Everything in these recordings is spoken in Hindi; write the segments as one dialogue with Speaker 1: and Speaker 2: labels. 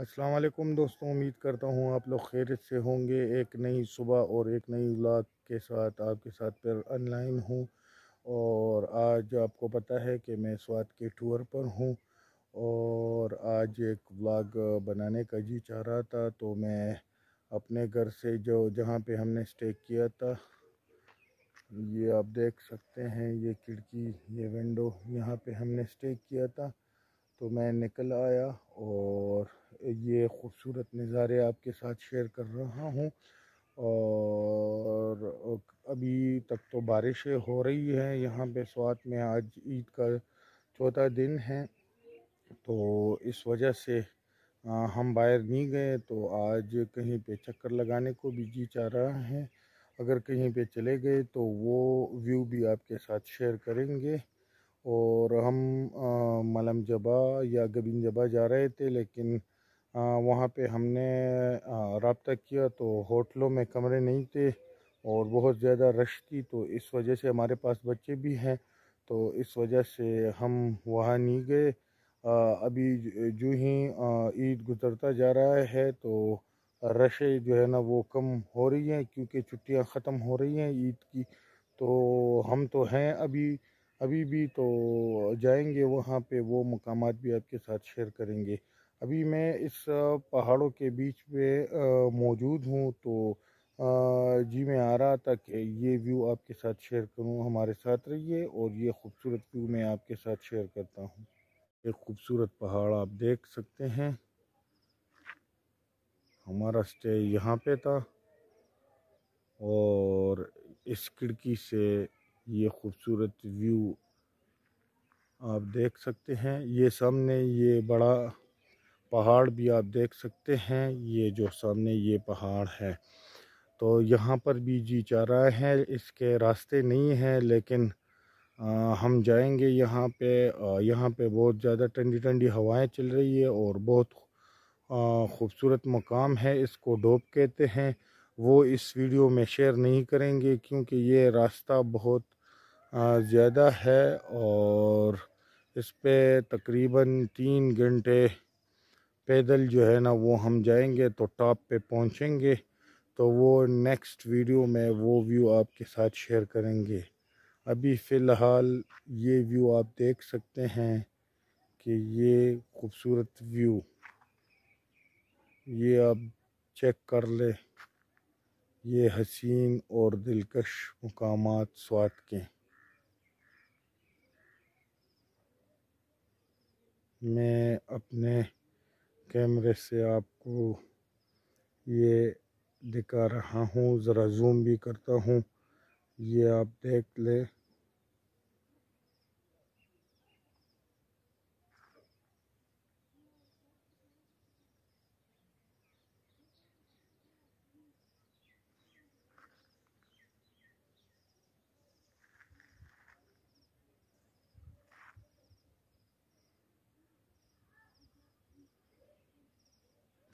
Speaker 1: अस्सलाम वालेकुम दोस्तों, उम्मीद करता हूँ आप लोग खैरियत से होंगे। एक नई सुबह और एक नई व्लॉग के साथ आपके साथ फिर ऑनलाइन हूँ और आज आपको पता है कि मैं स्वाद के टूर पर हूँ और आज एक व्लॉग बनाने का जी चाह रहा था। तो मैं अपने घर से जो, जहाँ पे हमने स्टे किया था, ये आप देख सकते हैं, ये खिड़की, ये विंडो यहाँ पे हमने स्टे किया था। तो मैं निकल आया और ये ख़ूबसूरत नज़ारे आपके साथ शेयर कर रहा हूँ और अभी तक तो बारिशें हो रही हैं। यहाँ पे स्वात में आज ईद का चौथा दिन है। तो इस वजह से हम बाहर नहीं गए तो आज कहीं पे चक्कर लगाने को भी जी चाह रहा है। अगर कहीं पे चले गए तो वो व्यू भी आपके साथ शेयर करेंगे। और हम मलम जबा या गबिन जबा जा रहे थे, लेकिन वहाँ पे हमने रबता किया तो होटलों में कमरे नहीं थे और बहुत ज़्यादा रश थी तो इस वजह से हमारे पास बच्चे भी हैं तो इस वजह से हम वहाँ नहीं गए। अभी जो ही ईद गुजरता जा रहा है तो रश जो है ना वो कम हो रही हैं, क्योंकि छुट्टियाँ ख़त्म हो रही हैं ईद की तो हम तो हैं अभी अभी भी तो जाएँगे वहाँ पे, वो मकाम भी आपके साथ शेयर करेंगे। अभी मैं इस पहाड़ों के बीच में मौजूद हूँ तो जी मैं आ रहा था कि ये व्यू आपके साथ शेयर करूँ, हमारे साथ रहिए और ये खूबसूरत व्यू मैं आपके साथ शेयर करता हूँ। एक खूबसूरत पहाड़ आप देख सकते हैं। हमारा स्टे यहाँ पे था और इस खिड़की से ये खूबसूरत व्यू आप देख सकते हैं। ये सामने ये बड़ा पहाड़ भी आप देख सकते हैं। ये जो सामने ये पहाड़ है तो यहाँ पर भी जी चाह रहा है इसके रास्ते नहीं हैं लेकिन आ, हम जाएँगे यहाँ पे यहाँ पे बहुत ज़्यादा ठंडी ठंडी हवाएँ चल रही है और बहुत ख़ूबसूरत मकाम है इसको डोब कहते हैं। वो इस वीडियो में शेयर नहीं करेंगे क्योंकि ये रास्ता बहुत ज़्यादा है और इस पर तकरीबन तीन घंटे पैदल जो है ना वो हम जाएँगे तो टॉप पे पहुँचेंगे तो वो नेक्स्ट वीडियो में वो व्यू आपके साथ शेयर करेंगे। अभी फ़िलहाल ये व्यू आप देख सकते हैं कि ये खूबसूरत व्यू, ये आप चेक कर ले, ये हसीन और दिलकश मकाम स्वाद के। मैं अपने कैमरे से आपको ये दिखा रहा हूँ, ज़रा जूम भी करता हूँ। ये आप देख ले।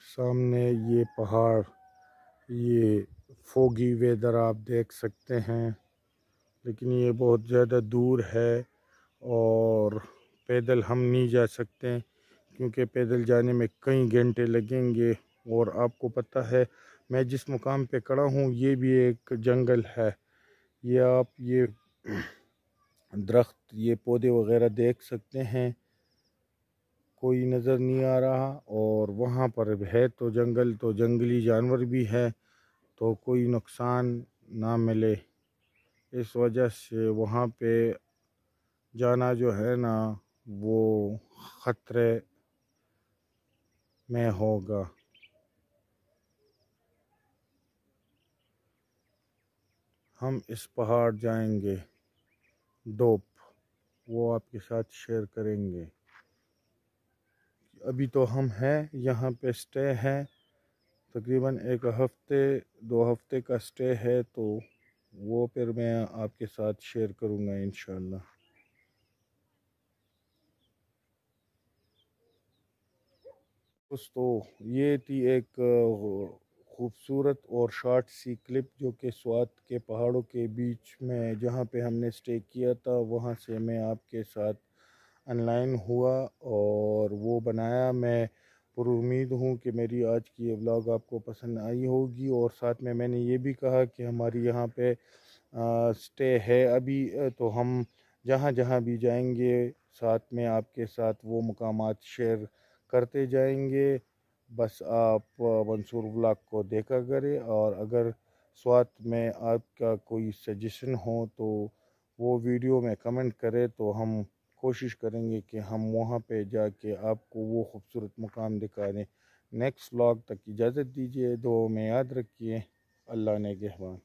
Speaker 1: सामने ये पहाड़, ये फोगी वेदर आप देख सकते हैं, लेकिन ये बहुत ज़्यादा दूर है और पैदल हम नहीं जा सकते क्योंकि पैदल जाने में कई घंटे लगेंगे और आपको पता है मैं जिस मुकाम पे खड़ा हूँ, ये भी एक जंगल है। ये आप ये दरख्त, ये पौधे वगैरह देख सकते हैं। कोई नज़र नहीं आ रहा और वहाँ पर है तो जंगल तो जंगली जानवर भी है तो कोई नुकसान ना मिले। इस वजह से वहाँ पे जाना जो है ना, वो ख़तरे में होगा। हम इस पहाड़ जाएँगे, डोप, वो आपके साथ शेयर करेंगे। अभी तो हम हैं, यहाँ पे स्टे हैं। तकरीबन एक हफ़्ते, दो हफ़्ते का स्टे है तो वो फिर मैं आपके साथ शेयर करूँगा इन दोस्तों, ये थी एक खूबसूरत और शॉर्ट सी क्लिप जो कि स्वात के पहाड़ों के बीच में, जहाँ पे हमने स्टे किया था, वहाँ से मैं आपके साथ ऑनलाइन हुआ और वो बनाया। मैं पर उम्मीद हूँ कि मेरी आज की ये व्लॉग आपको पसंद आई होगी और साथ में मैंने ये भी कहा कि हमारी यहाँ पे आ, स्टे है अभी तो हम जहाँ जहाँ भी जाएँगे साथ में आपके साथ वो मकाम शेयर करते जाएँगे। बस आप मंसूर ब्लॉग को देखा करें और अगर स्वात में आपका कोई सजेशन हो तो वो वीडियो में कमेंट करें तो हम कोशिश करेंगे कि हम वहाँ पे जाके आपको वो खूबसूरत मकाम दिखा दें नेक्स्ट व्लॉग तक इजाज़त दीजिए दो में याद रखिए। अल्लाह ने गहवान